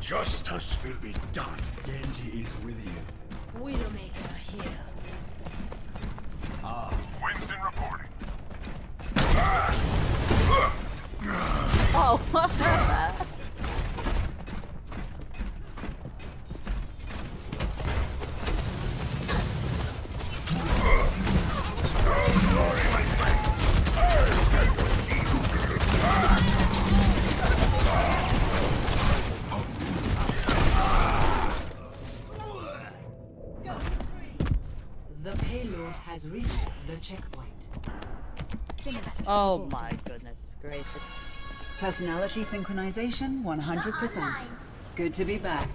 Justice will be done. Genji is with you. Widowmaker here. Ah. Winston reporting. Oh, what payload has reached the checkpoint. Oh my goodness gracious. Personality synchronization 100%. Good to be back.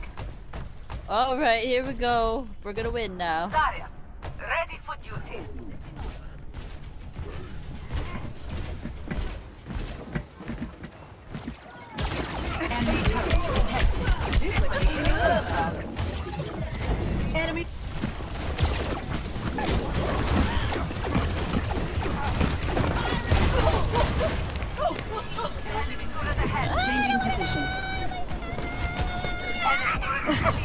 Alright, here we go. We're gonna win now. Zarya, ready for duty. Enemy turret detected. Enemy. Ugh.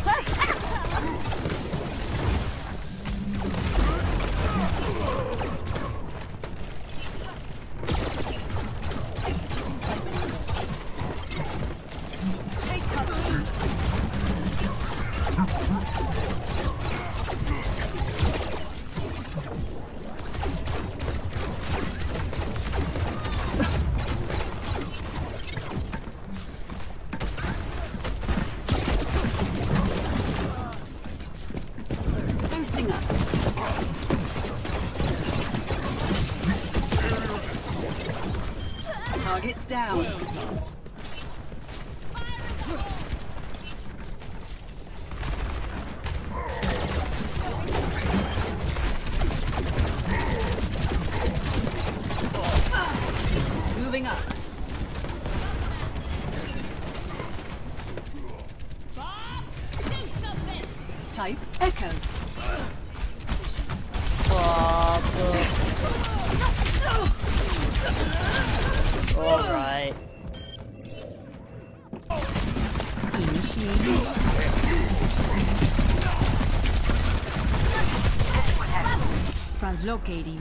Translocating.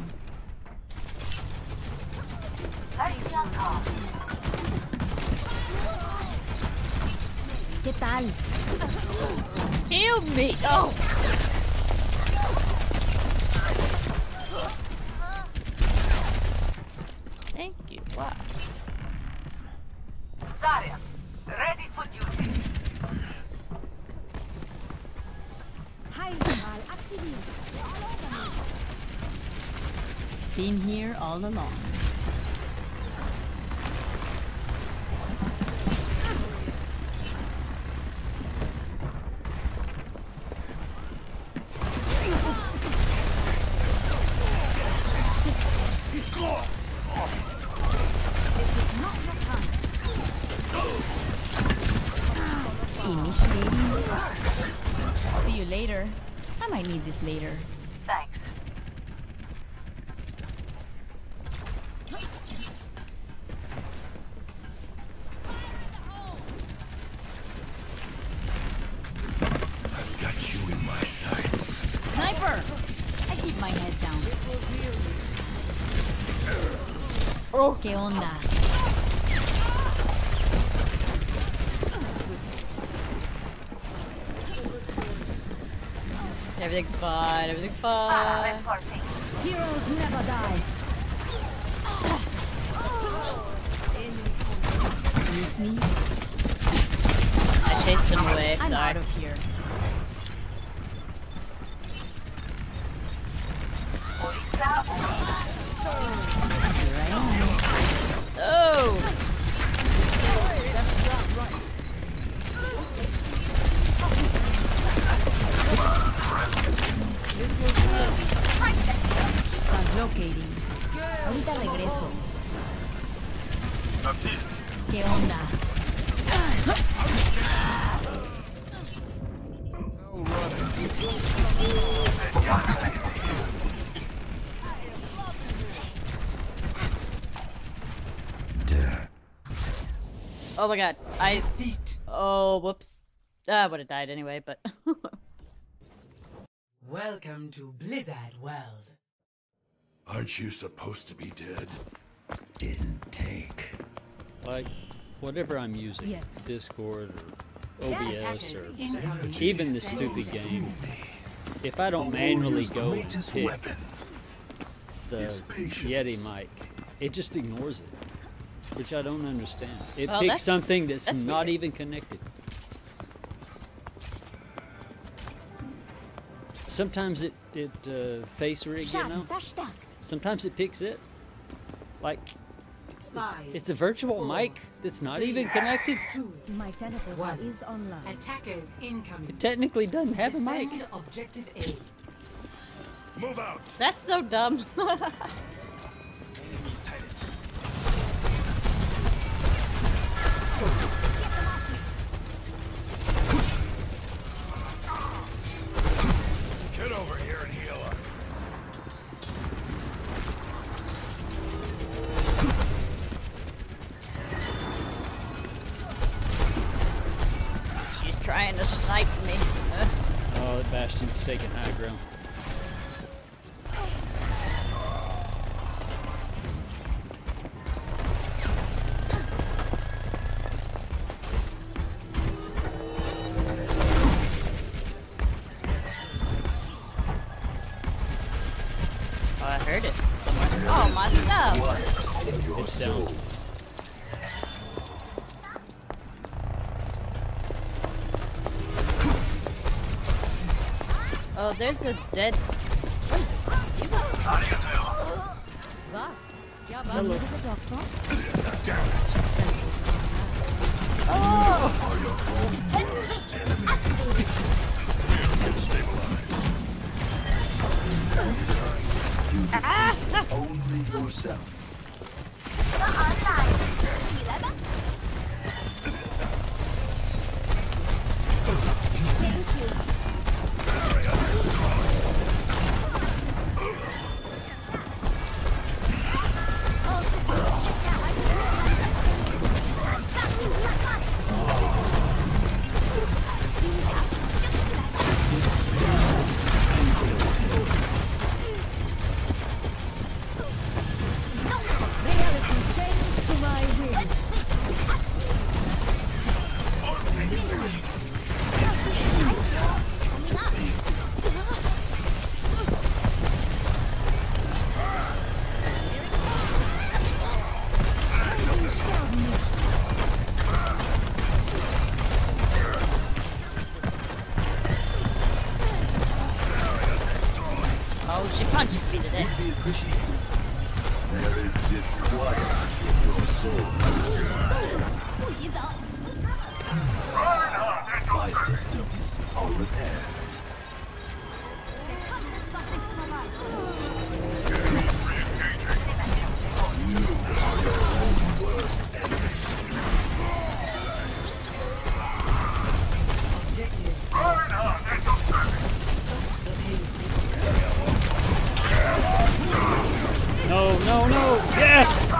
¿Qué tal? Heal me! Oh! Thank you. Wow. Zarya, ready for duty. Heilstrahl aktiviert. Been here all along. ¿Qué onda? Everything's fine. Everything's Ah, fine. Heroes never die. Miss me? I chased him away. I'm Sorry. out of here. My god. I. Oh, whoops. Uh, I would have died anyway, but. Welcome to Blizzard World. Aren't you supposed to be dead? Didn't take. Like, whatever I'm using, Yes. Discord or OBS or even the stupid game, if I don't manually go and greatest pick weapon the. Yeti mic, it just ignores it, which I don't understand. It Well, picks that's- something that's, that's not weird. even connected. Sometimes it it uh, FaceRig, you know. Sometimes it picks it. Like Five, it's a virtual Four, mic that's not even connected. two, My teleporter One. is online. attackers incoming. It technically doesn't have a mic. Objective A. Move out! That's so dumb. there's a dead. My systems are repaired. You are your own worst enemy. No, no, no! Yes!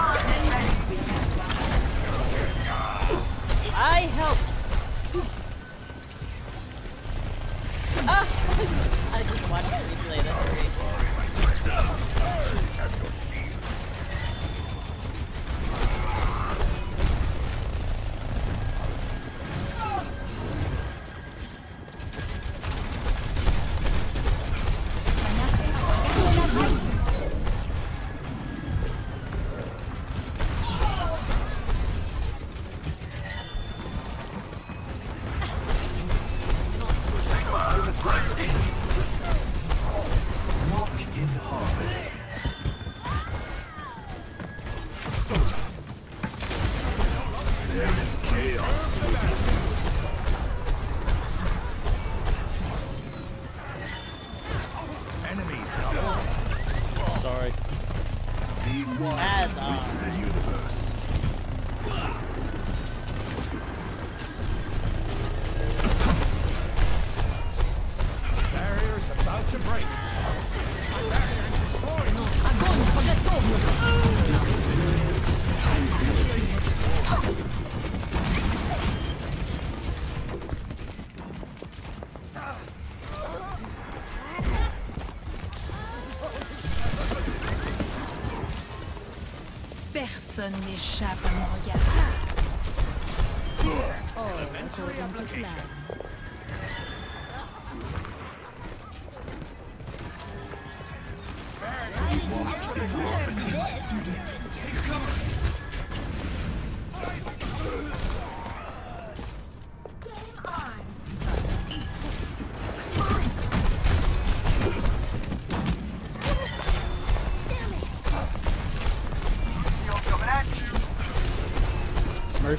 Unleash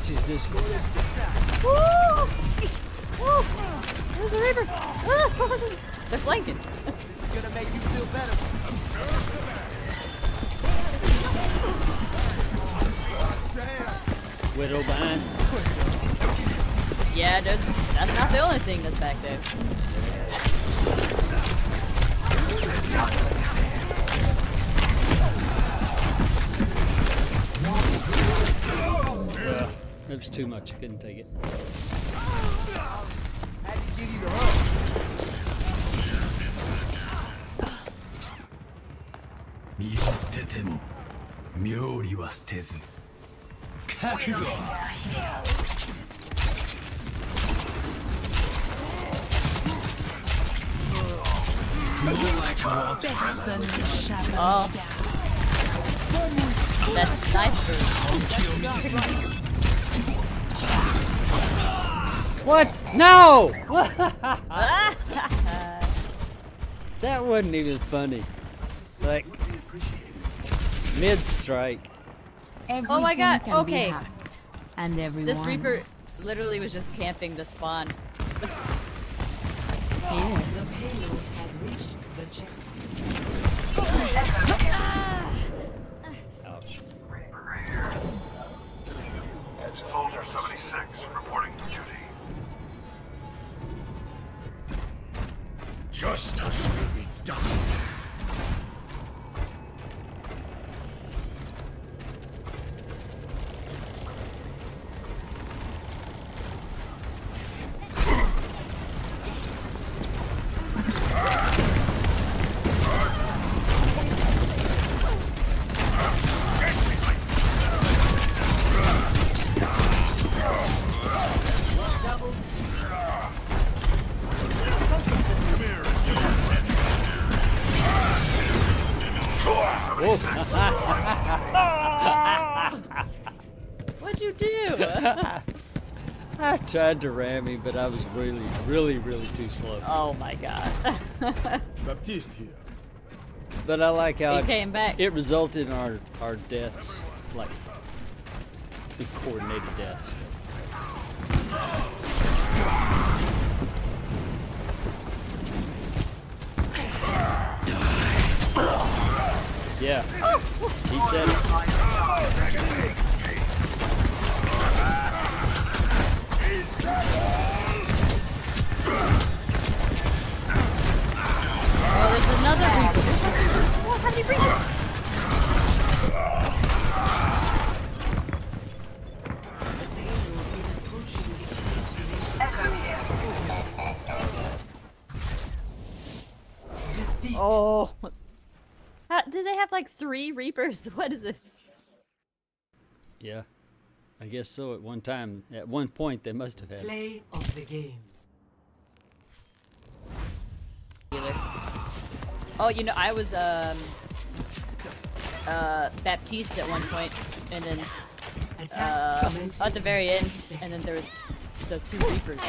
Mercy's Discord. Woo! Woo! There's a Reaper! Ah! They're flanking. This is gonna make you feel better. Widow behind. Yeah, there's, that's not the only thing that's back there. It was too much. I couldn't take it. Had to give you the hug. 身を捨てても妙理は捨てず覚悟 Personne n'échappe à Oh, mon regard. that's sniper. What? No! that wasn't even funny. Like mid strike. Oh my God, okay. Hacked. And everyone. This Reaper literally was just camping the spawn. Here. Justice tried to ram me, but I was really, really, really too slow. oh my god. Baptiste here. But I like how he it, came back. it resulted in our our deaths, like the coordinated deaths. Destination. Defeat. Oh. How, do they have like three Reapers? What is this? Yeah, I guess so. At one time, at one point, they must have had. Play of the game. Oh, you know, I was um uh Baptiste at one point, and then uh at the very end, and then there was the two Reapers.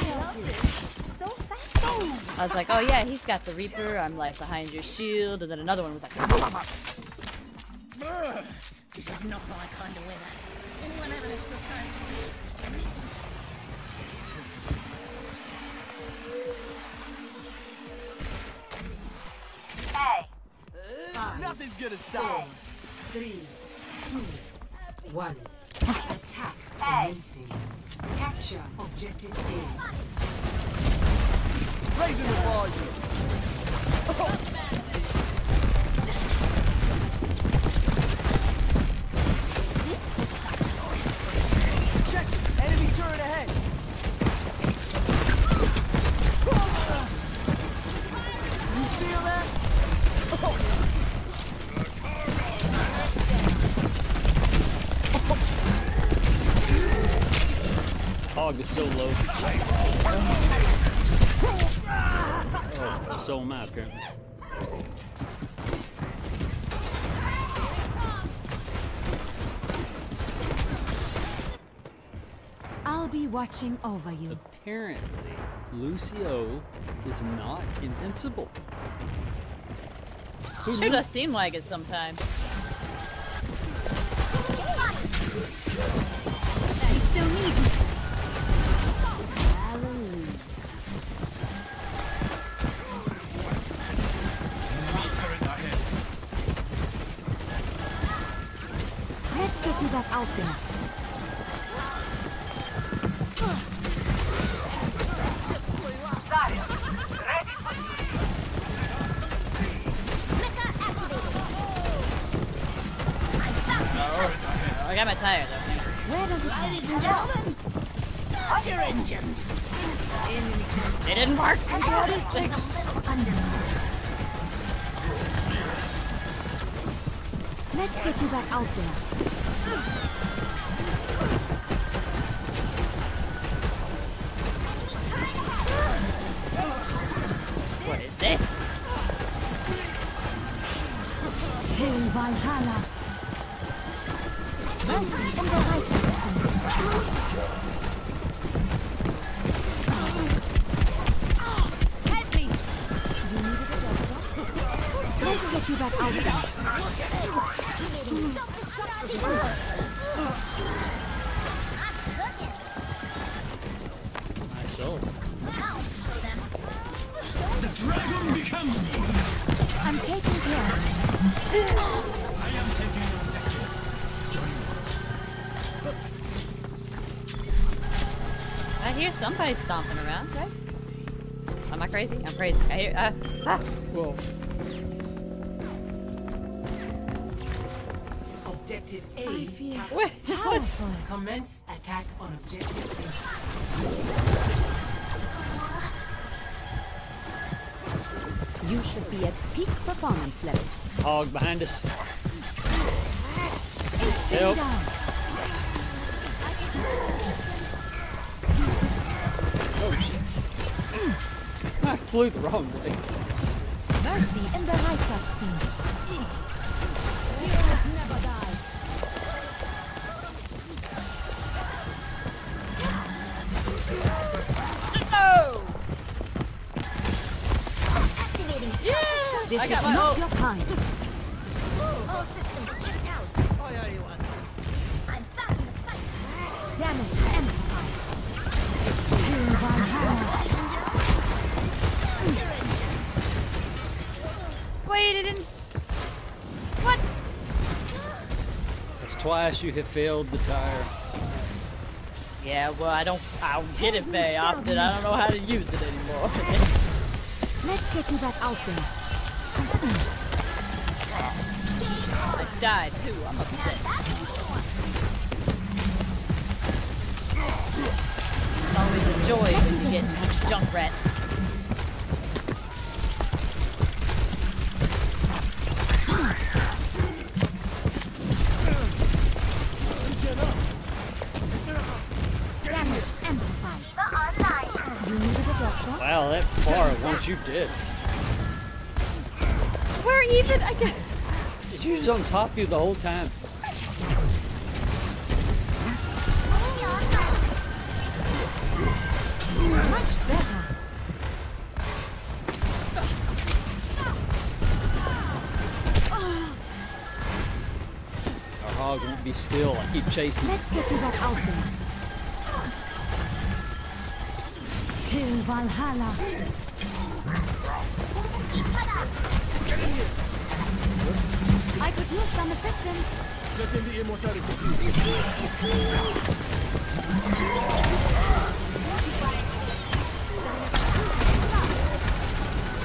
I was like, oh yeah, he's got the Reaper. I'm like behind your shield, and then another one was like, This is not my kind of weather. Anyone having a quick time? Hey, Five, Nothing's gonna stop. Three, two, one. Attack commencing. Capture objective A. Raising the volume. Hog is so low. Oh, so am I apparently. I'll be watching over you. Apparently, Lucio is not invincible. Sure does seem like it sometimes. You still need me. Let's get you back out there. Zarya, ready for duty. I got my tire though. Where does it Ladies and gentlemen, start your engines. They didn't work. What is thing? Let's get you back out there. What is this? Till Valhalla. Mercy and the righteousness. Help me! You needed a doctor? Let's get you back out there. My soul. The dragon becomes me. I'm taking care. I am. I hear somebody stomping around, right? Am I crazy? I'm crazy. I hear. Uh, ah. Well, I feel captured. powerful. Commence attack on objective B. You should be at peak performance level. Hog behind us. Help. Oh shit. I flew the wrong way. Mercy and the righteousness. Heroes not ult. your time. All systems checked out. Oh, yeah, you want. I'm back in the fight. Damage amplified. Till Valhalla. Wait, it didn't. What? That's twice you have failed the tire. Yeah, well, I don't. I don't get it very often. I don't know how to use it anymore. Let's get you back out died too. I'm upset. It's always a joy when you get Junkrat. Damage amplified. You needed a doctor? Wow, that far once you did. Where even? I was on top of you the whole time. Much better. Our hog won't be still. I keep chasing. Let's get you back out there. Till Valhalla. I could use some assistance. Getting the immortality.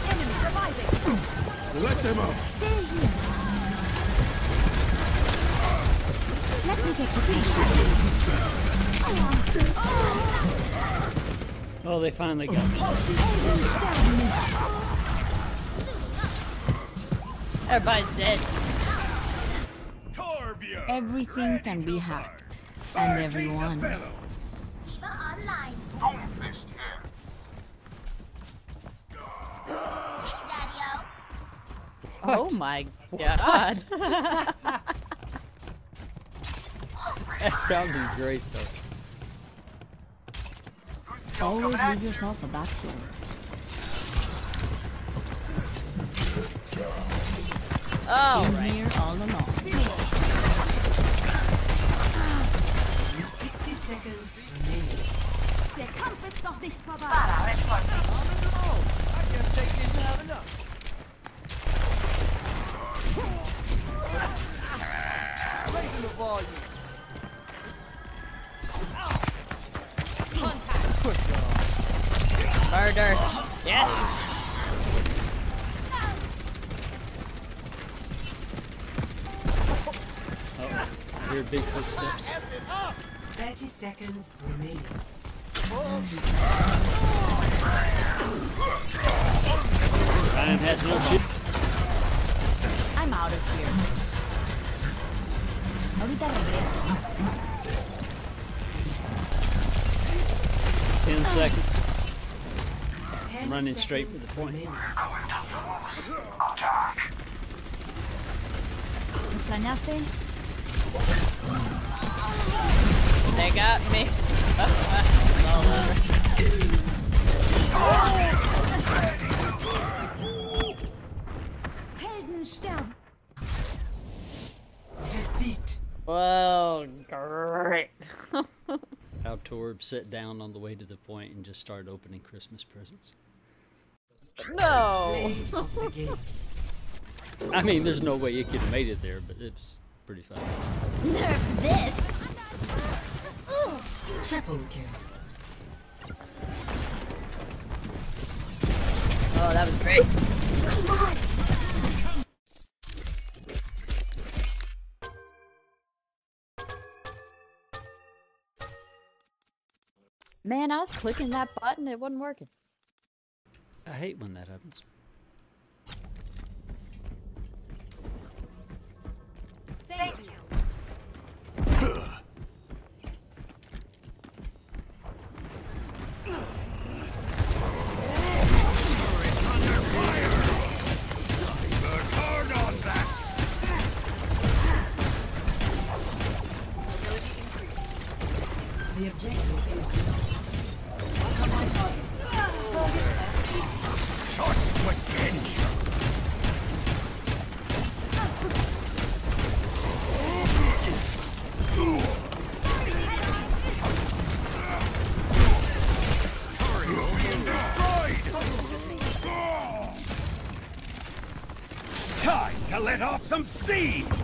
Enemy reviving. Let them up. Stay here. Let me get the Oh, they finally got me. Everybody's dead. Torbjorn, Everything can be hacked. And everyone. D.Va online. Boom fist here. Hey, oh my god. that sounded great though. Always leave yourself a back. Oh, In right. here all along. 60 seconds remaining. Der Kampf ist noch nicht vorbei. I guess they didn't have enough. Raising the volume. Murder. Yes. Hear big footsteps. 30 seconds remaining. Ryan has no shit. I'm out of here. Ahorita regreso. Ten seconds. 10 Running straight for the point. remaining. ¿Me planeaste? They got me. It's all over. Helden sterben. Defeat. Whoa, great. How Torb sat down on the way to the point and just started opening Christmas presents. no. Play of the game. I mean, there's no way you could have made it there, but it was pretty fun. Nerf this. Triple kill. Oh, that was great. Man, I was clicking that button, it wasn't working. I hate when that happens. Some steam!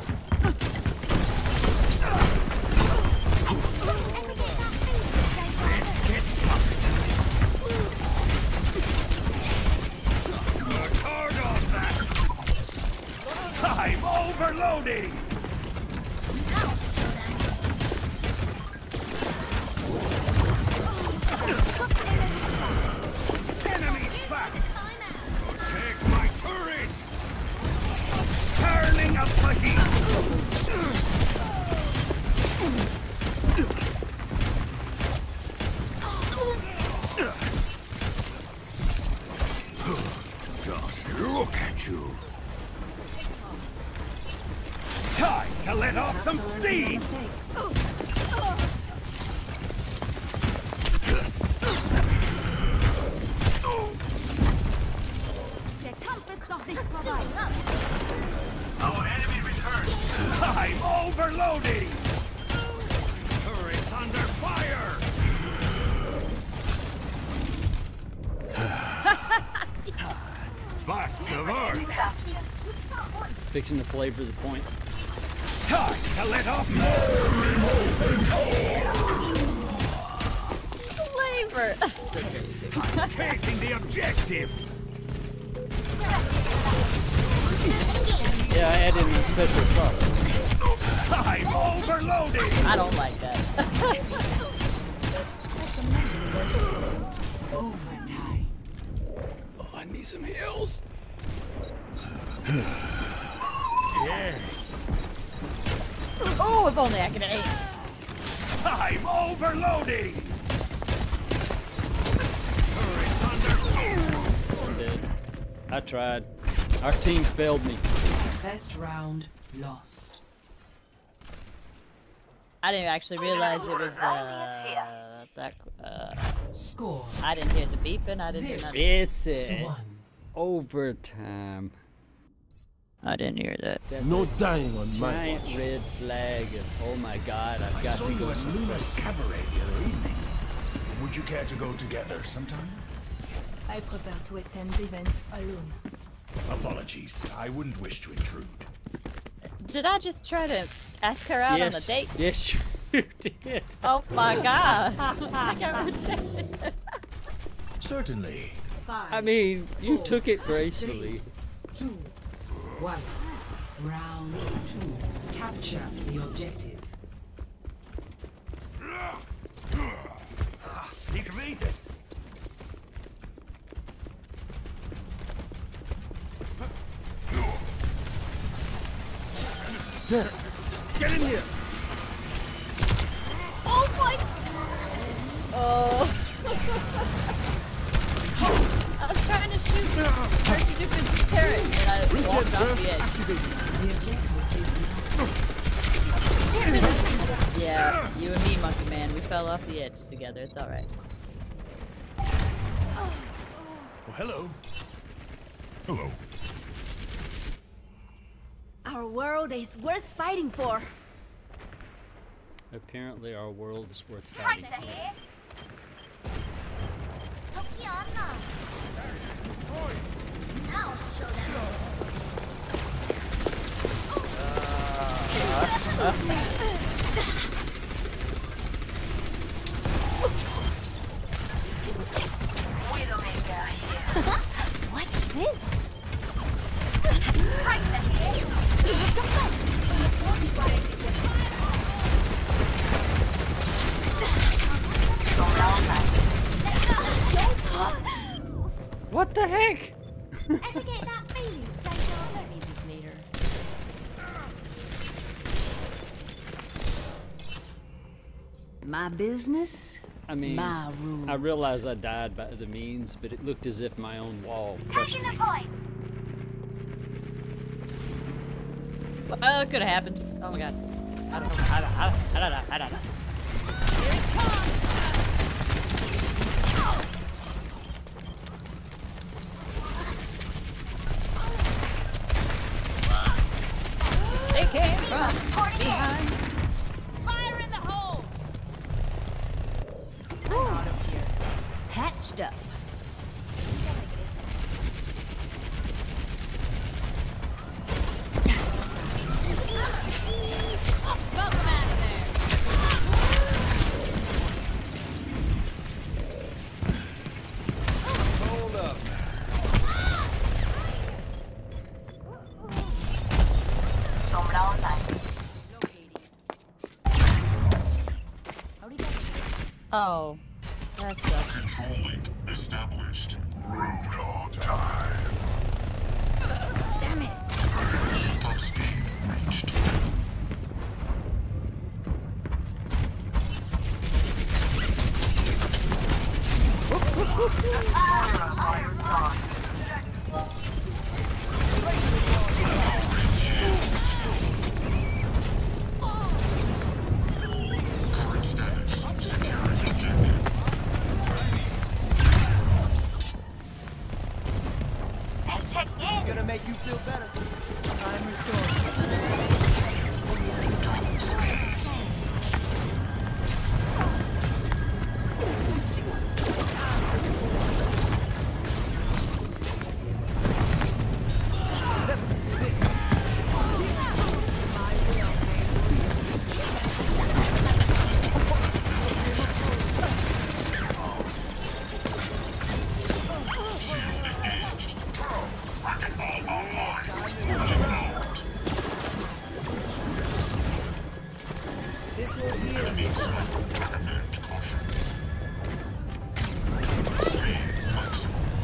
Fixing to flavor the point. Time to let off Flavor. taking the objective! Yeah, I added in a special sauce. I'm overloading! I don't like that. overtime. Oh, I need some heals. Yes! oh, if only I could aim. I'm overloading! I'm dead. I tried. Our team failed me. Best round lost. I didn't actually realize it was uh that uh Score. I didn't hear the beeping, I didn't hear nothing. It's To it. one. Overtime. I didn't hear that. That's No a dying on my giant watch. red flag. And, oh my god, I've got saw to you go at Luna's someplace. cabaret the other evening. Would you care to go together sometime? I prefer to attend events alone. Apologies. I wouldn't wish to intrude. Did I just try to ask her out yes. on a date? Yes, you did. Oh my god. I got rejected. Certainly. I mean, you took it gracefully. Two. One. Round two. Capture the objective. Ich weet het. There. Get in here. Oh my! Oh. I was trying to shoot her stupid turret and I walked off the edge. The Yeah, you and me, Monkey Man, we fell off the edge together. It's alright. Oh, hello. Hello. Our world is worth fighting for. Apparently, our world is worth fighting. Now show them. Uh, business, I mean, my rules. I realize I died by the means, but it looked as if my own wall crushed Taking me. the point. Uh, well, it could have happened. Oh my god. I don't know. I don't, I don't, I don't know. I don't know. Enemies. Caution. Three maximum.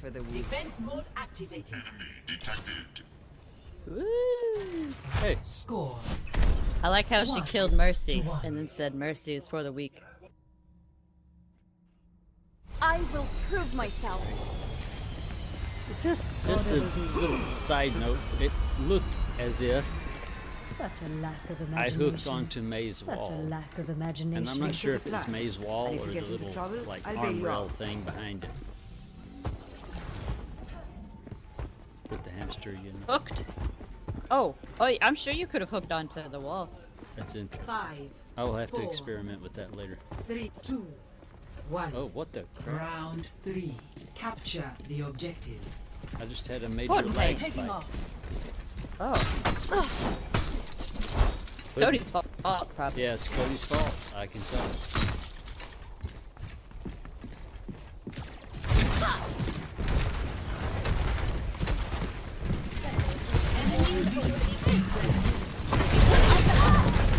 For the weak. Defense mode activated. Detected. Woo! Hey. Score. I like how she killed Mercy one. and then said Mercy is for the weak. I will prove myself. Just, just a little side note. It looked as if Such a lack of I hooked onto Mei's Such wall. a lack of imagination. And I'm not sure if it's plan. Mei's wall or the little trouble, like I'll arm rail thing behind it. With the hamster, you know. Hooked? Oh, oh, I'm sure you could have hooked onto the wall. That's interesting. Five, I'll have to experiment with that later. three, two, one. Oh, what the crap? Round three. Capture the objective. I just had a major What? lag Taking spike. off. Oh. It's Good. Cody's fault, probably. Yeah, it's Cody's fault. I can tell.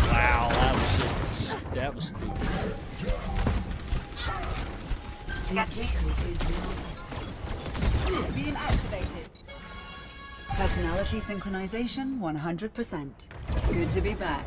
Wow, that was just that was stupid. Being activated. Personality synchronization 100%. Good to be back.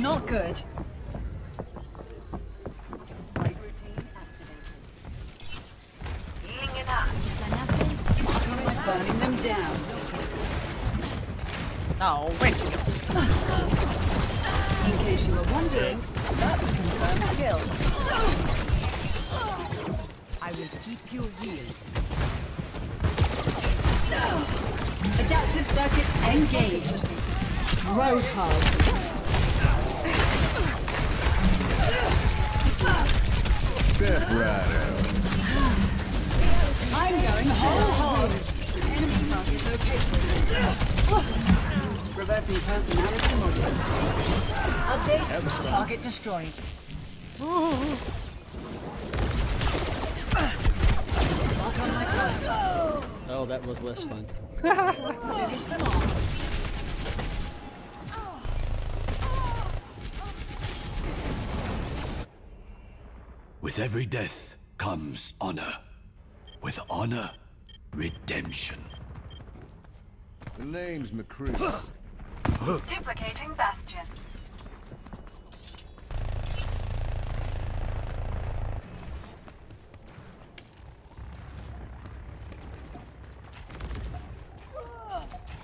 not good. With every death comes honor. With honor, redemption. The name's McCree. Duplicating Bastion.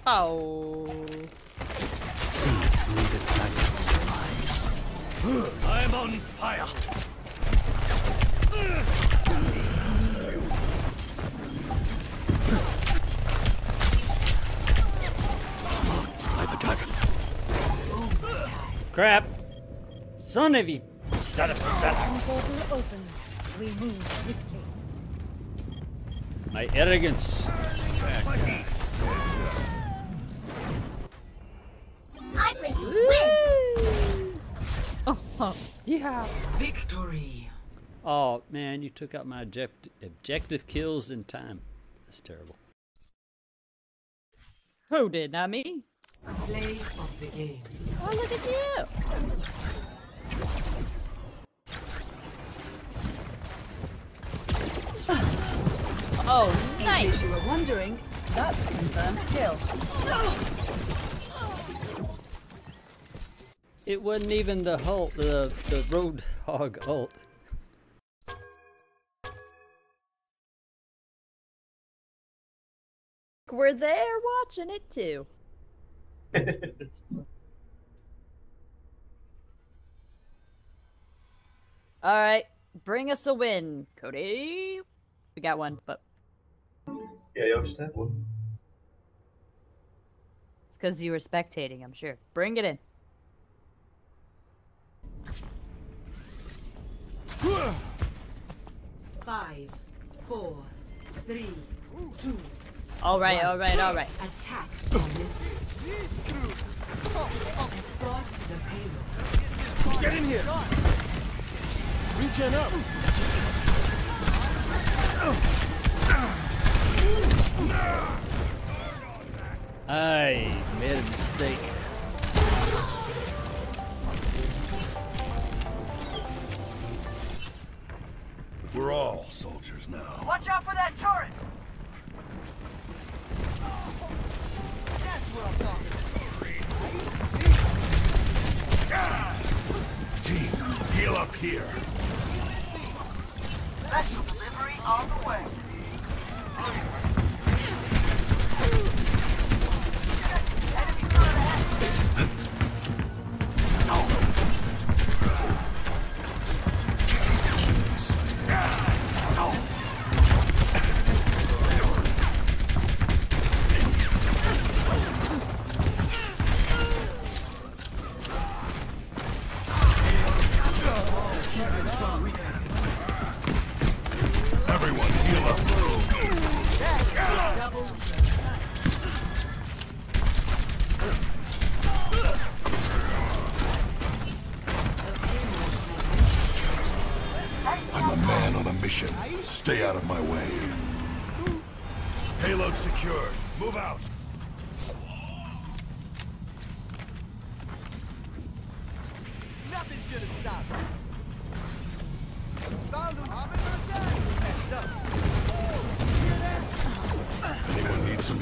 Oh. See through the dragon's eyes. I'm on fire! Crap! Son of you! Son of a bitch. Portal open. We move swiftly. My arrogance. I'm ready to win. Oh, oh, yeah. Victory. Oh man, you took out my object- objective kills in time. That's terrible. Who did? Not me. Play of the game. Oh, look at you. Oh, In nice. case you were wondering, that's confirmed kill. It wasn't even the halt, the the roadhog ult. We're there watching it too. All right, bring us a win, Cody. We got one, but Yeah, y'all just had one. it's because you were spectating, I'm sure. Bring it in. Five, four, three, two. All right, one. all right, all right. Attack on. Escort the payload. Get in here! Regen up! I made a mistake. We're all soldiers now. Watch out for that turret! Team, heal up here. Special delivery on the way.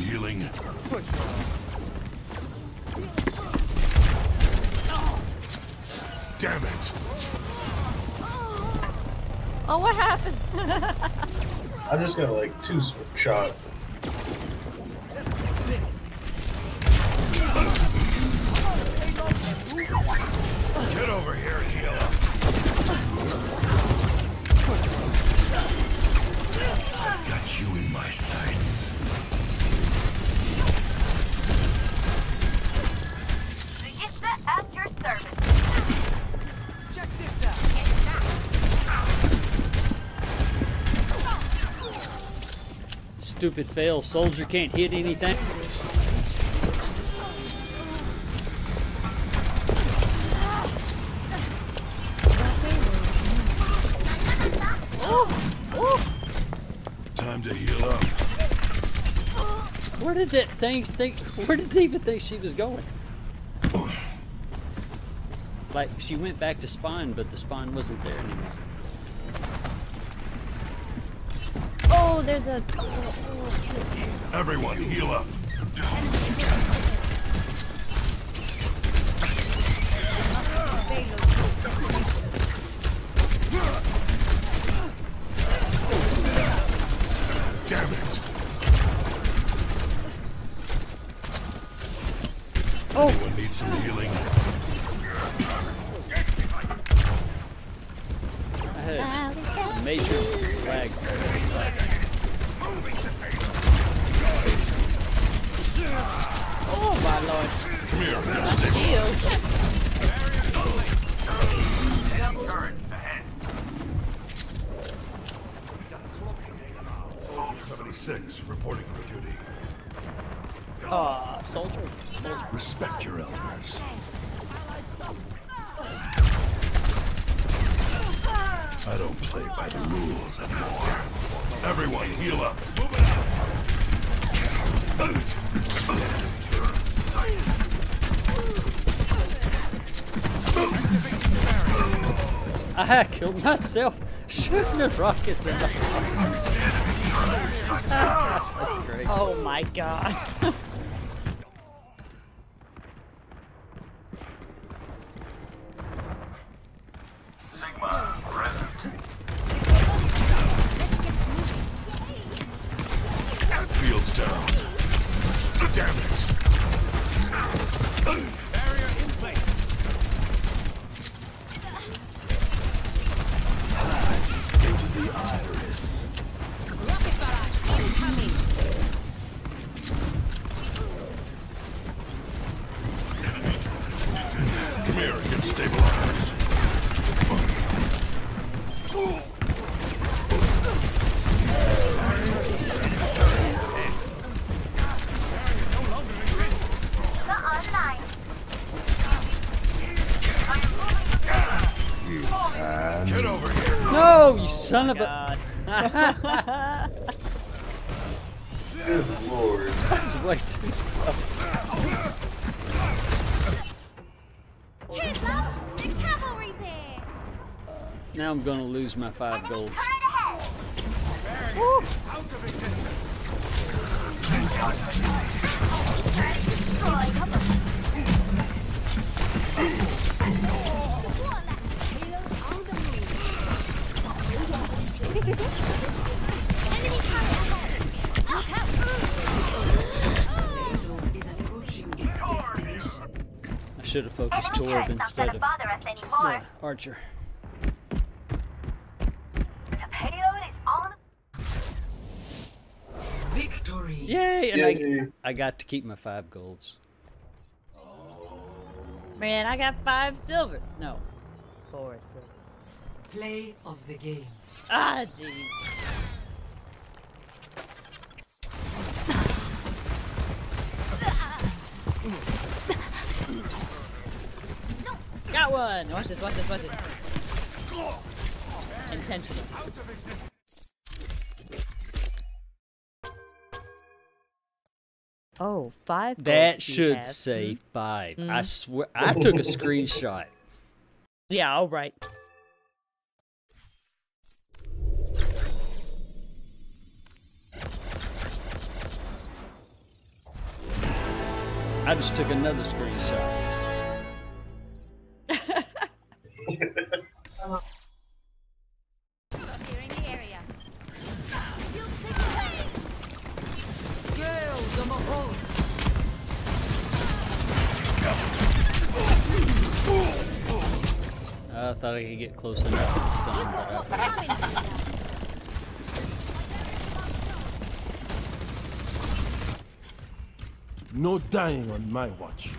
Healing? Push Damn it. Oh, what happened? I'm just gonna like two sw- shot. Stupid fail. Soldier can't hit anything. Time to heal up. Where did that thing think? Where did they even think she was going? Like she went back to spawn, but the spawn wasn't there anymore. Oh, there's a. Everyone, heal up. Killed myself shooting the rockets in the That's great. Oh my god. Field's down. Damn it. Son my of a- Good lord. That's way too slow. Cheers, love! The cavalry's here! Now I'm gonna lose my five golds. Focused Torb instead of bother us anymore. the archer. The payload is on Victory. Yay! And Yay. I, I got to keep my five golds. Man, I got five silver. No, four silvers. Play of the game. Ah, jeez. Got one. Watch this. Watch this. Watch it. Intentional. Oh, five. That golds do you should have? say five. I Mm. swear, I took a screenshot. Yeah, all right. I just took another screenshot. I thought I could get close enough to stun, but I? No dying on my watch.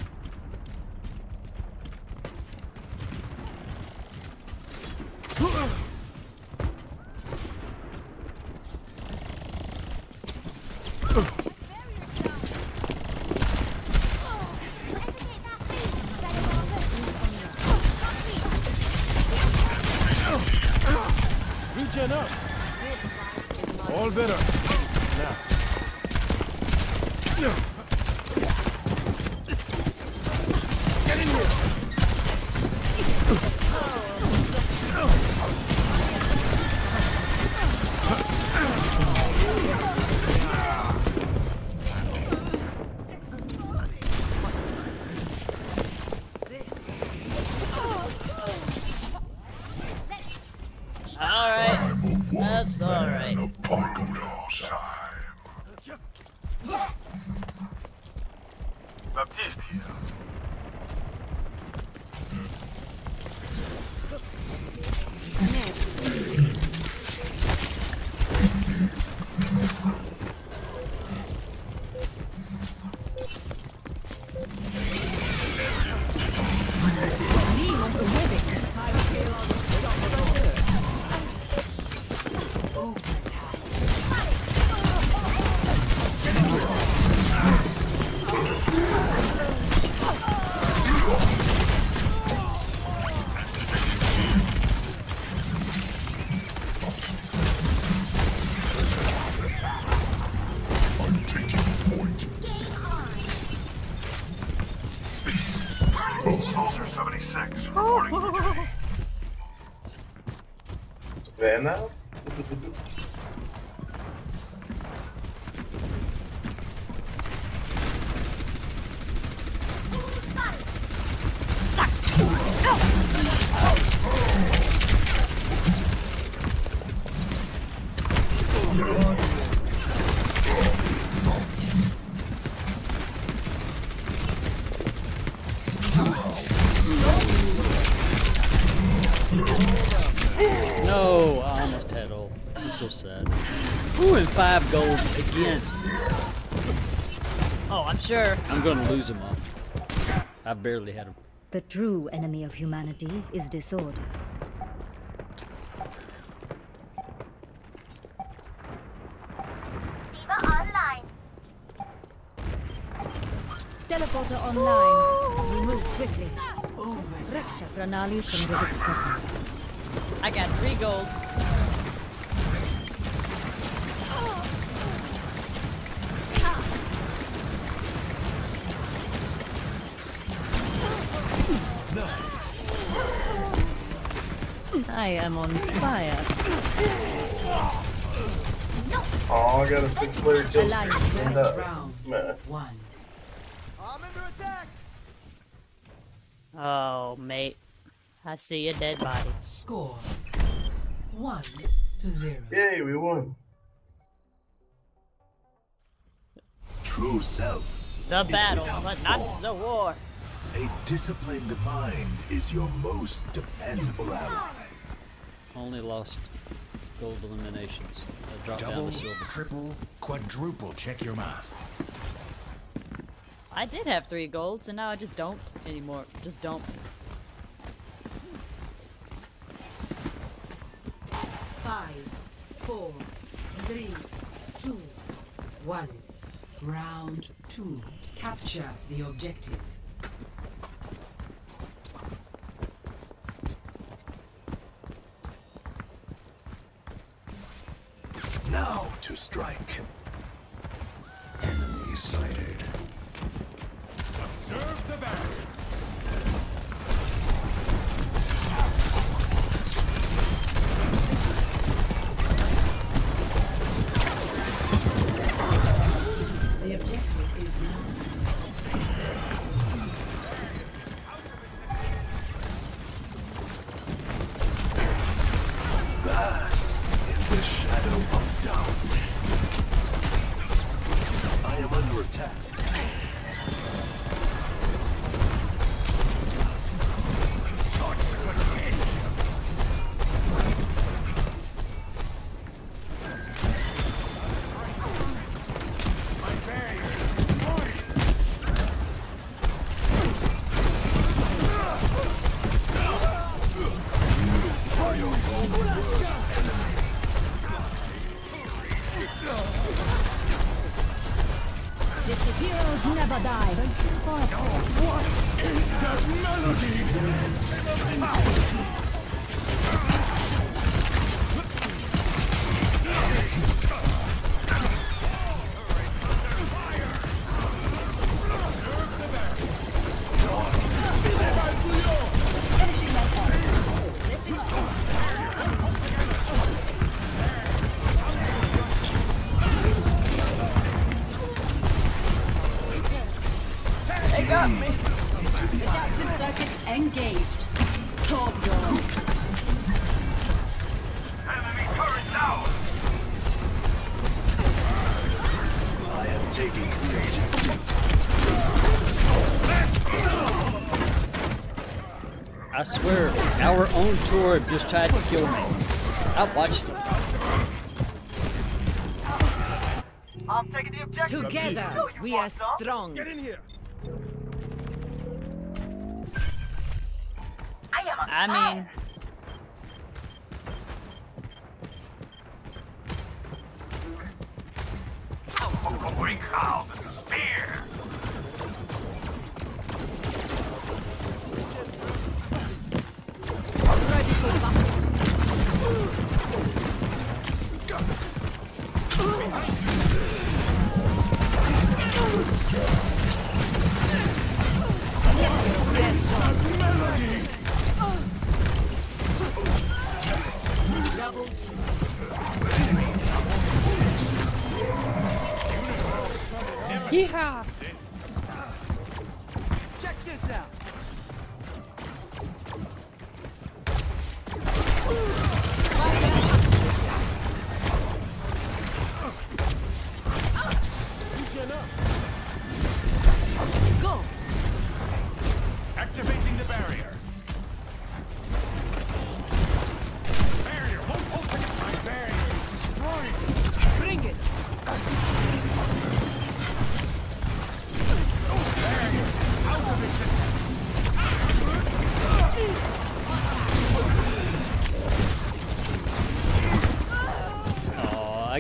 Gonna lose them all. I barely had them. The true enemy of humanity is disorder. D.Va online. Teleporter online. Remove quickly. Raksha Pranali Samriddhi I got three golds. I am on fire. Oh, I got a six player kill. And, uh, round. meh. One. I'm under attack. Oh, mate. I see a dead body. Score. One to zero. Yay, we won. True self. The battle, but flaw. not the war. A disciplined mind is your most dependable ally. Only lost gold eliminations. I dropped down Double, to silver. triple, quadruple. Check your math. I did have three golds, and now I just don't anymore. Just don't. Five, four, three, two, one. Round two. Capture the objective. Now to strike. Enemy sighted. Own turret just tried to kill me. I watched it. I'm taking the objective. Together, we are strong. Get in here.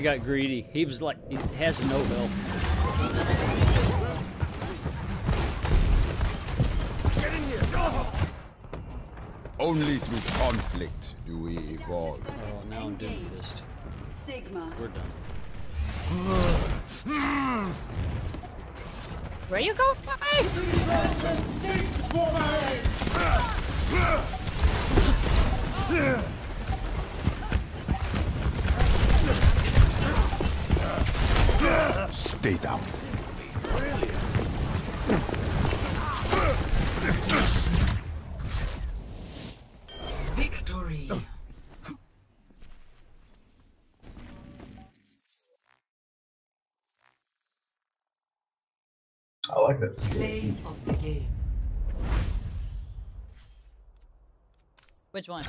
Got greedy. He was like, he has no health. Only through conflict do we evolve. Oh, now I'm doing fist. Sigma. We're done. where you go? Hey! Victory. I like that. Play of the game. Which one?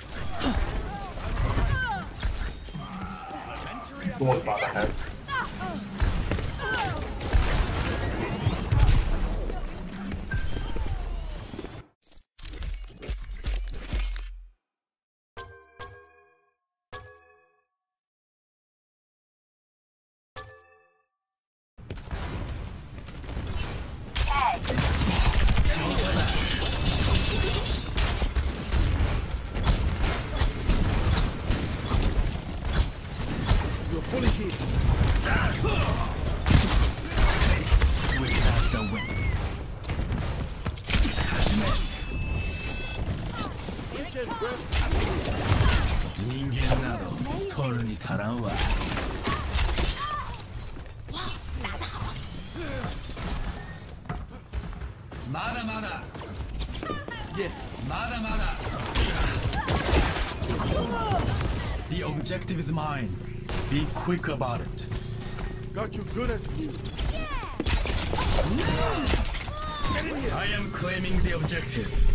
The one quick about it. Got you good as new. Yeah. I am claiming the objective.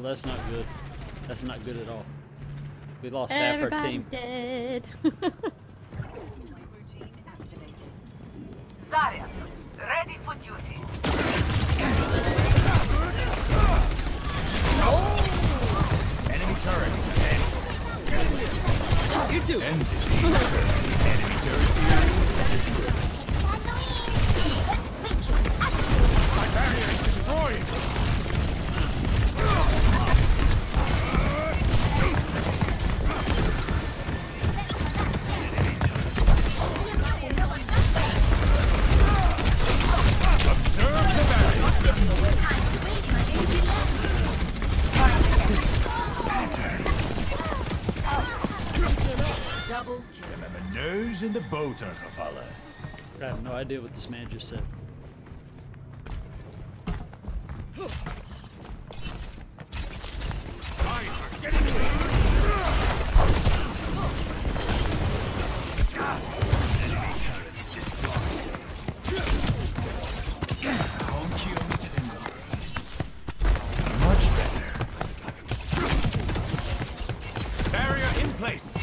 Oh, that's not good. That's not good at all. We lost Everybody's half our team. Dead. in de boter gevallen. I have no idea what this man just said. Much better. Barrier in place.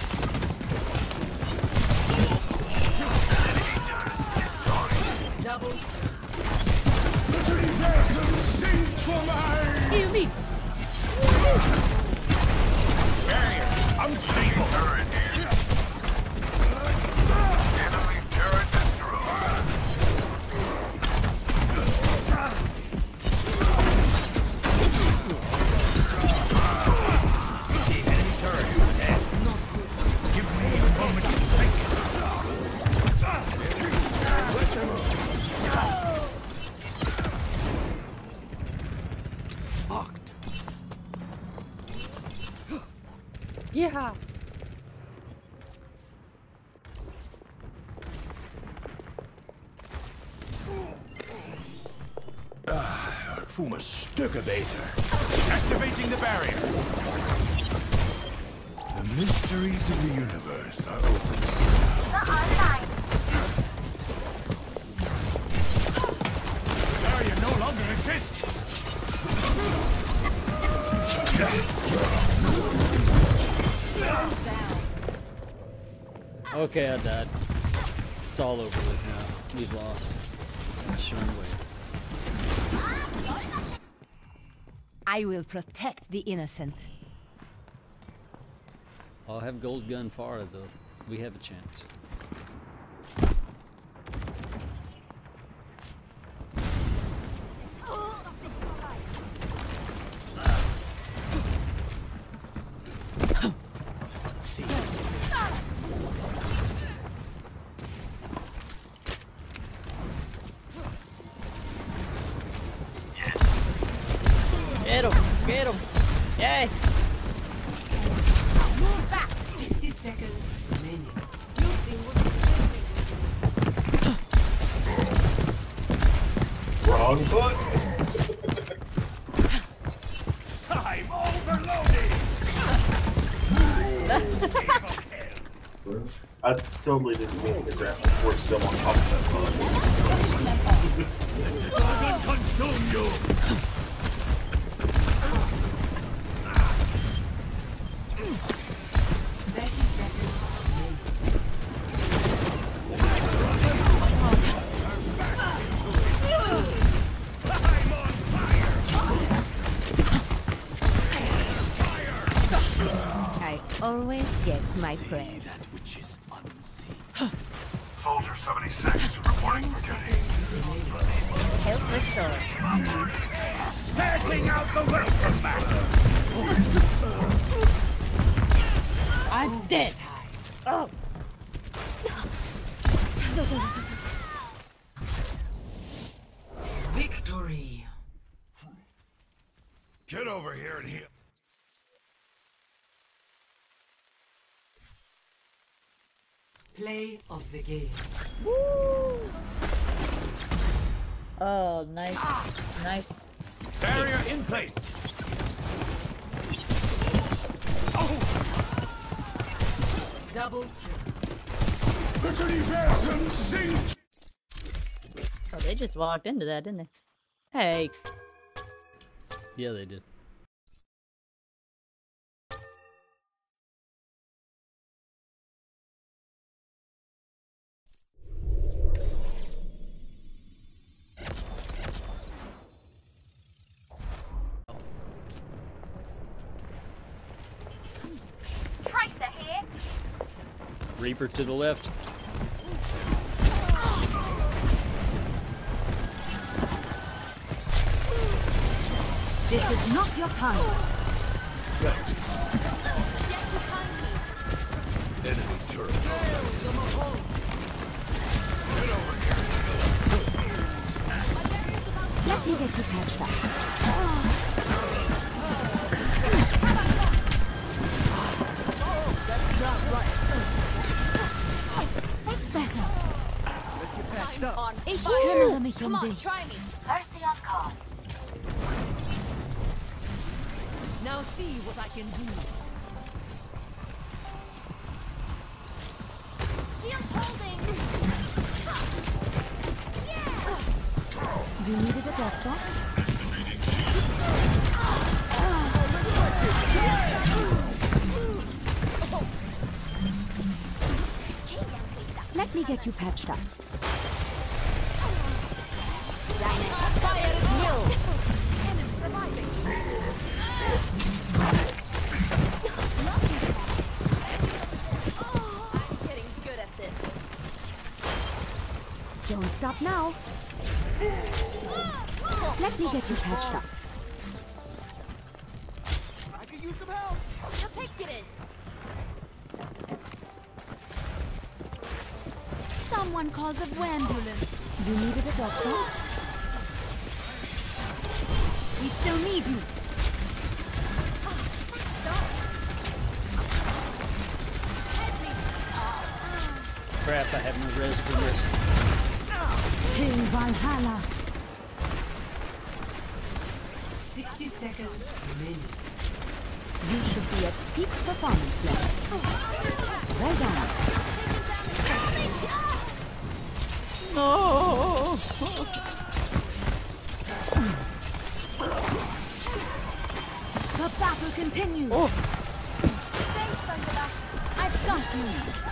Heal me. Stukabator. Activating the barrier. The mysteries of the universe are open. Barrier no longer exists. Okay, I died. It's all over with now. We've lost. I will protect the innocent. I'll have gold gun Pharah though. We have a chance. Always get my prey. That which is unseen. Soldier 76 reporting for duty. Health restored. Setting out the welcome mat. I'm dead. Oh. Victory. Get over here and heal. Play of the game. Oh, nice. Nice. Barrier in place. Oh! Double kill. Victory sing. Oh, they just walked into that, didn't they? Hey. Yeah, they did. Reaper to the left. This is not your time. Enemy turret. Get over here. Let me get you patched up. That's I'm on Ich kümmere mich Come um on, dich. try me. Mercy on cause. Now see what I can do. Shield holding! You needed a doctor? Let me get you patched up. Don't stop now. Let me get you patched up. I could use some help. You'll take it in. Someone calls a ambulance. You needed a doctor? We still need you. Crap, I have no res for this. Till Valhalla. 60 seconds remaining. You should be at peak performance level. Well done. No. The battle continues. Oh. Thanks, I've got you.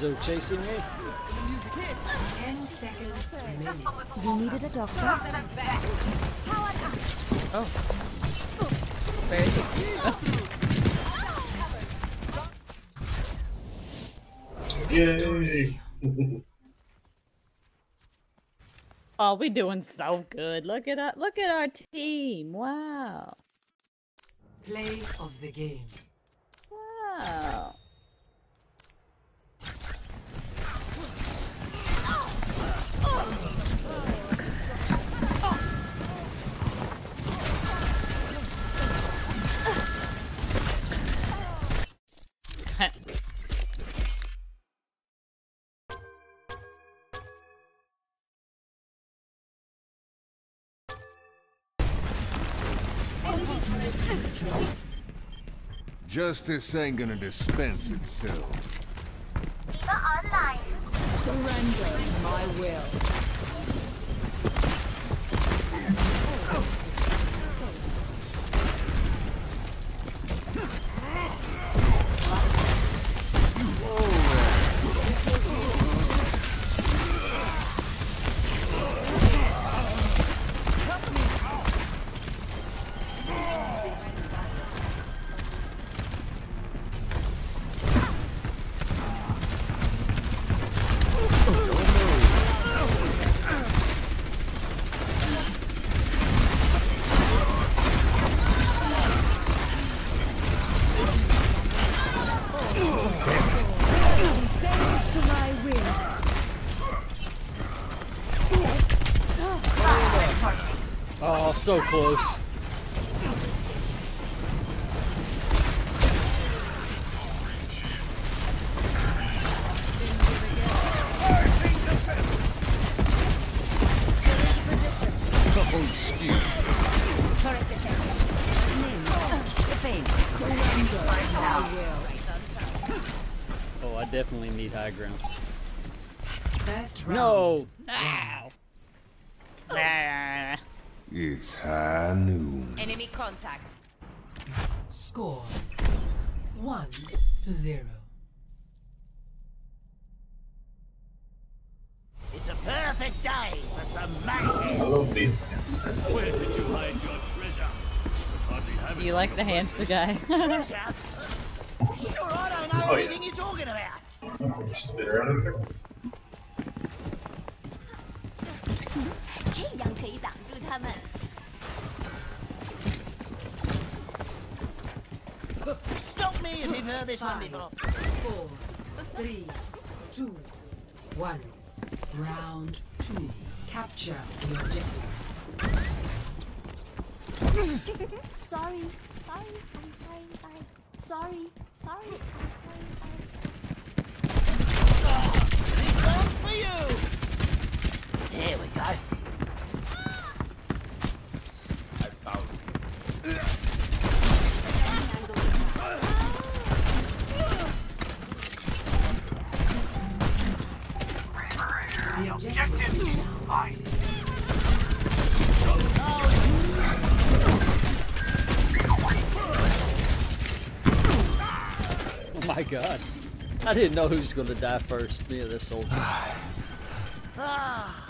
Hanzo chasing me? Ten seconds remaining. You needed a doctor? Oh. Where is he? Yay! Oh, we doing so good. Look at our look at our team. Wow. Play of the game. Wow. Justice ain't gonna dispense itself. D.Va online. Surrender to my will. So close. contact. Score one to zero. It's a perfect day for some I mayhem. love these. Where did you hide your treasure? Hardly have Do you like the hamster guy? Treasure? Sure, I don't know Oh, yeah. anything you're talking about. Just spin around in circles. 这样可以挡住他们。 Stop me if you've heard this one before. four, three, two, one. Round two. Capture the objective. sorry, sorry, I'm sorry, sorry, sorry, sorry, I'm sorry, One for you. Here we go. I found it. Oh my god. I didn't know who was gonna die first, me or this soldier.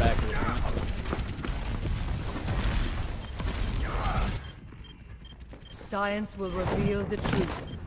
back of the room. Science will reveal the truth.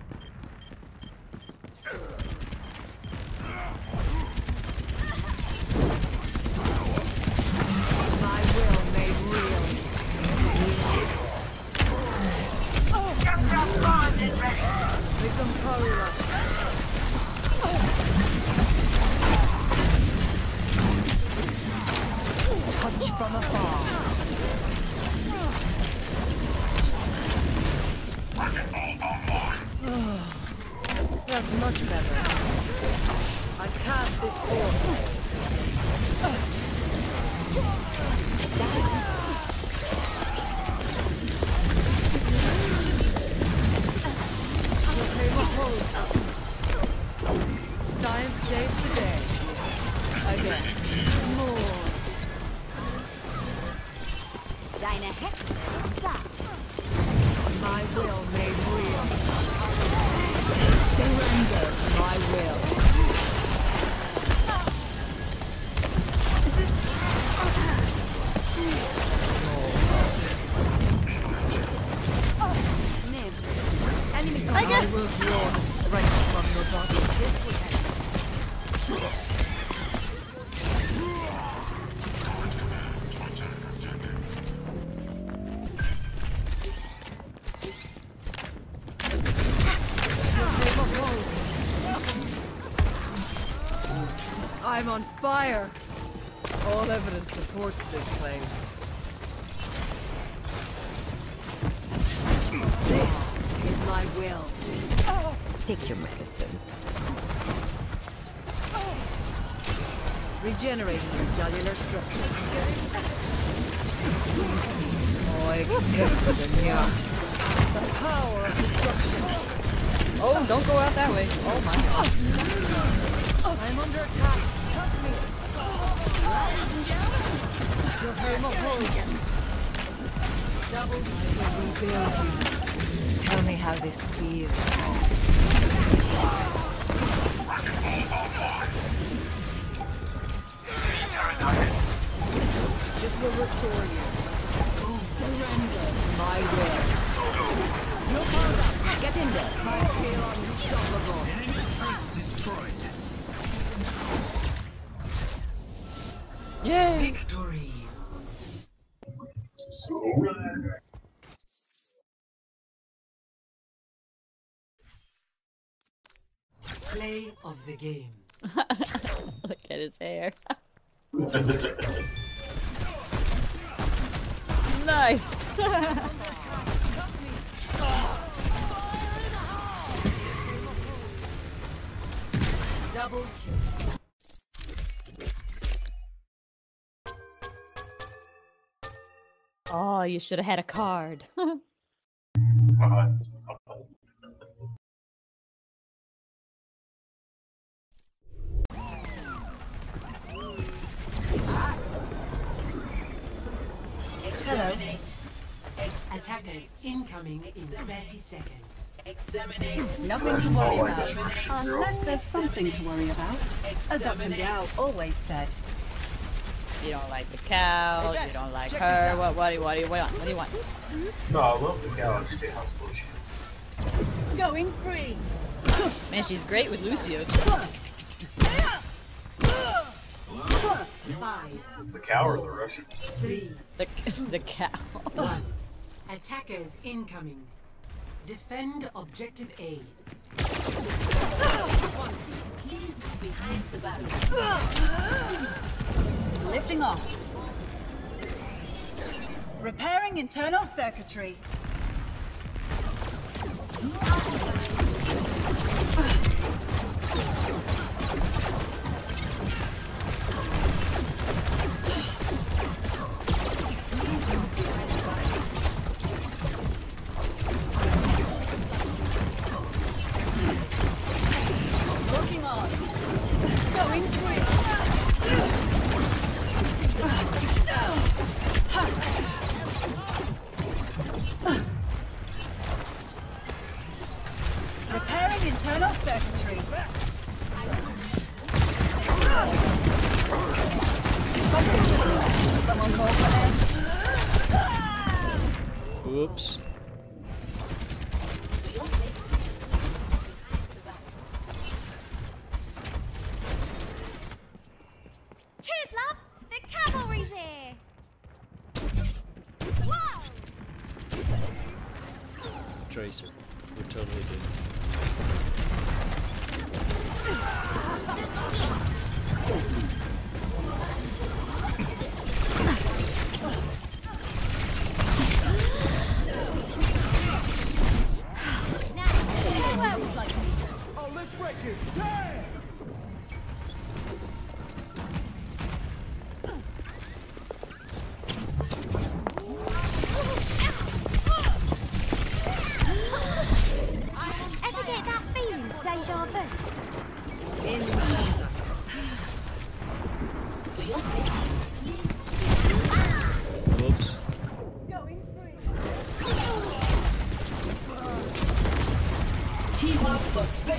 I will rebuild you. Tell me how this feels. This will restore you. Surrender to my will. Your power. Get in there. I feel unstoppable. Destroyed. Yay! Victory. So. Play of the game. Look at his hair. nice. Double kill. oh, you should have had a card. Hello. Uh-huh. Attackers incoming in 30 seconds. Exterminate. Nothing to worry about. Unless there's something to worry about. As Dr. Liao always said. You don't like the cows. You don't like her. What? What do you? What do you want? What do you want? No, I love the cow. I just hate how slow she is. Going free. Man, she's great with Lucio. Five, The cow or the Russian? three, The the cow. one. Attackers incoming. Defend objective A. Please move behind the barrier. Lifting off. Repairing internal circuitry.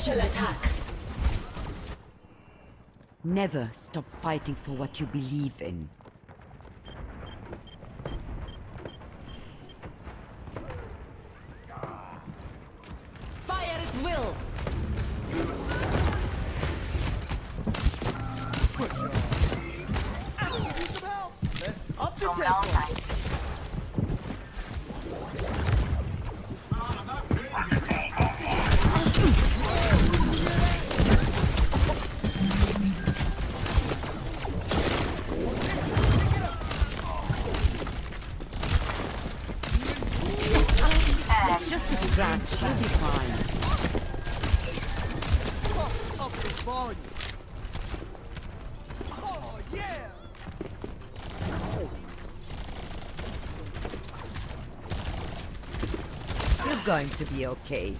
Special attack. Never stop fighting for what you believe in. Going to be okay.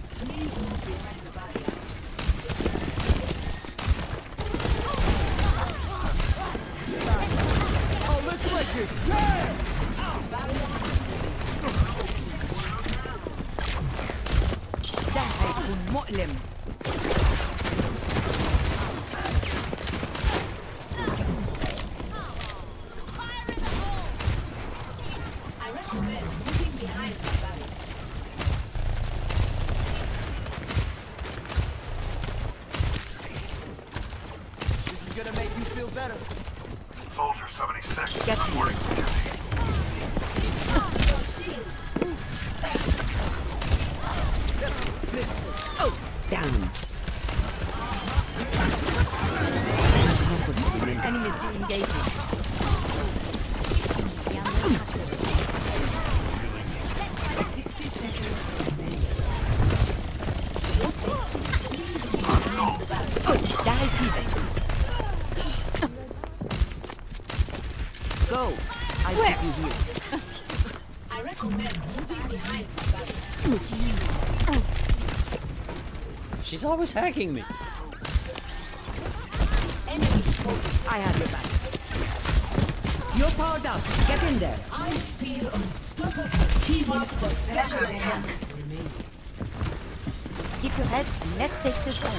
She's always hacking me. I have your back. You're powered up. Get in there. I feel unstoppable. Team up for special attack. Keep your head and let's take this on.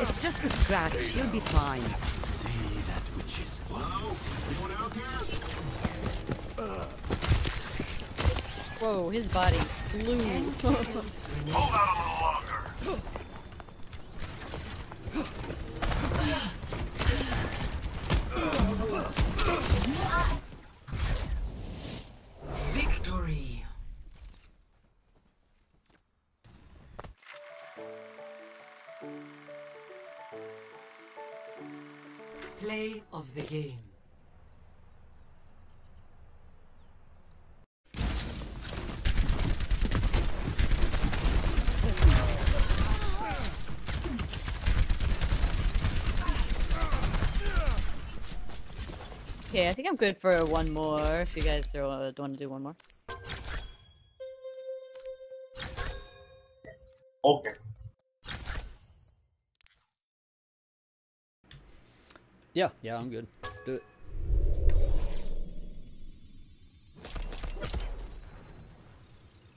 It's just a Scratch, you'll be fine. Whoa, his body flew. Hold out a little longer. Victory. Play of the game. I'm good for one more. If you guys are, uh, want to do one more. Okay. Yeah, yeah, I'm good. Let's do it.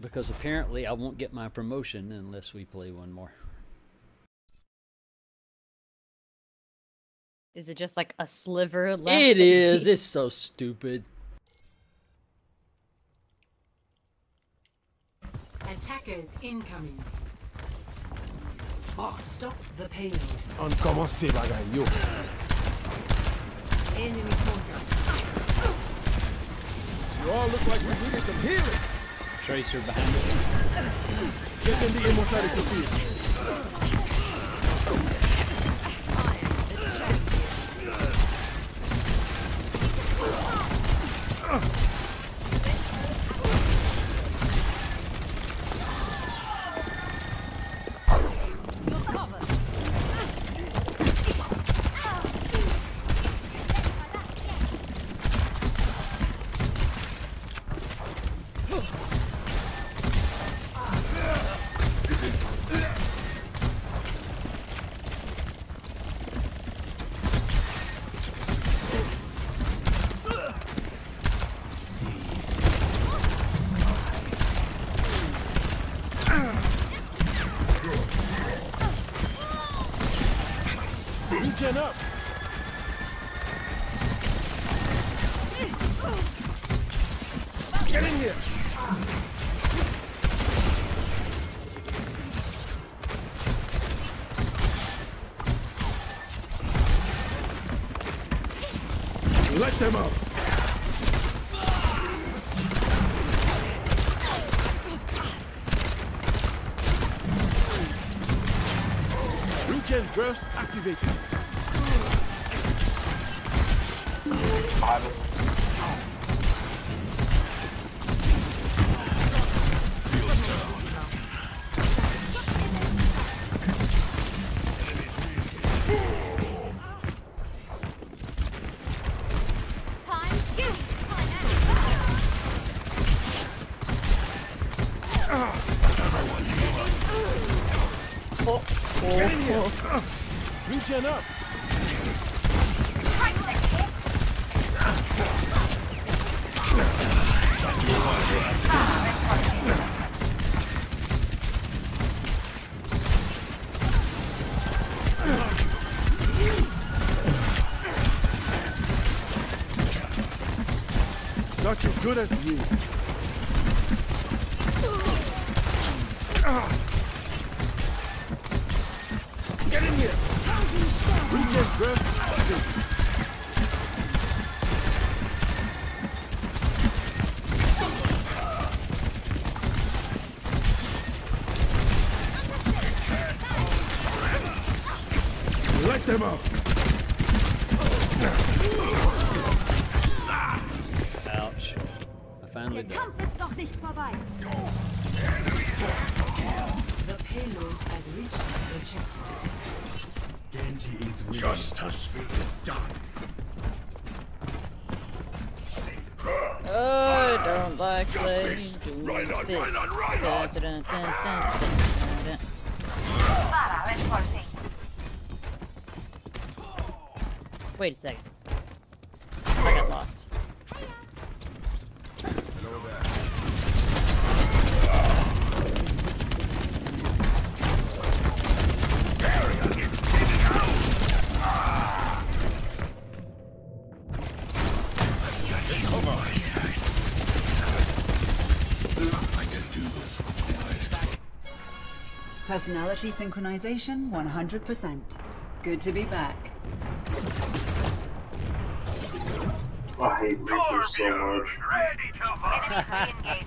Because apparently I won't get my promotion unless we play one more. Is it just like a sliver left? It is. It's so stupid. Attackers incoming. Fox, stop the payload. On commence bagay yo. Enemy contact. You all look like we needed some healing. Tracer behind us. Get in the immortality field. Regen them up. Regen burst activated. Not Wait a second. I got lost. Personality synchronization 100%. Good to be back. hate Reaper so much.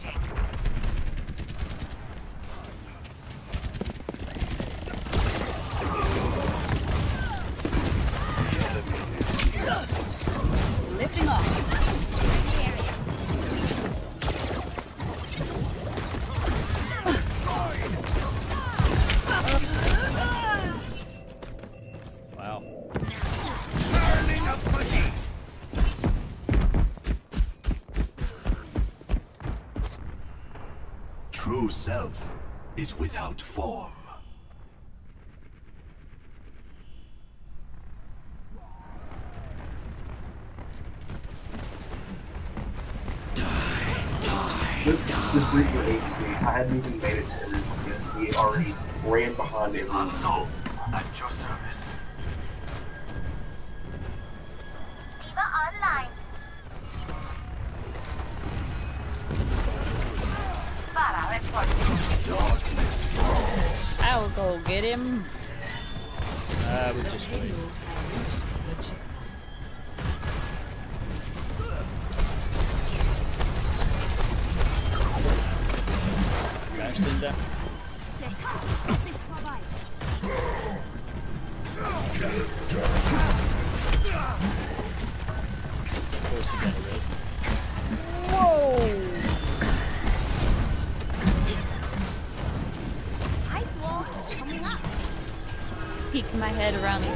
head around the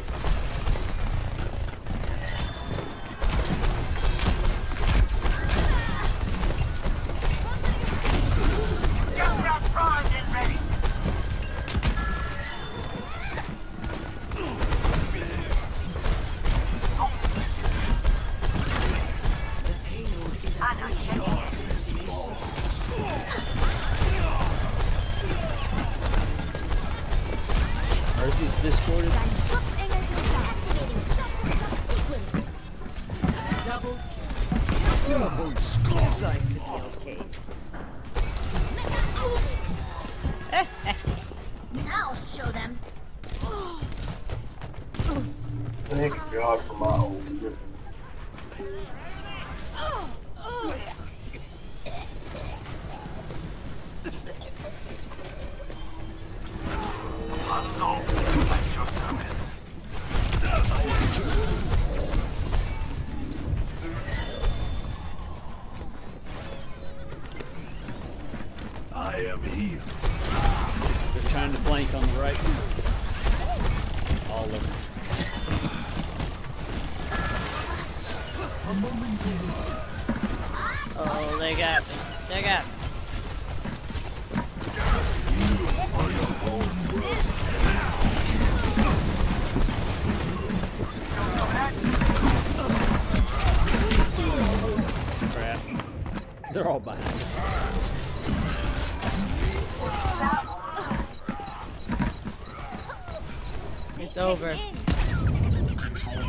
over.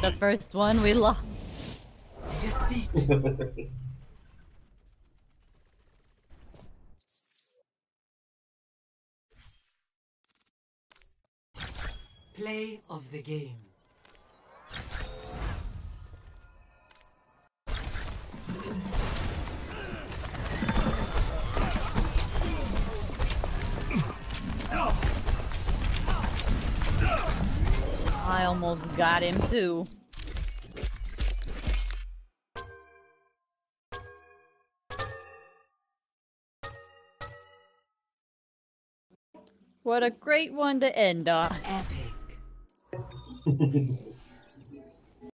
The first one we lost. Got him too. What a great one to end on. Epic.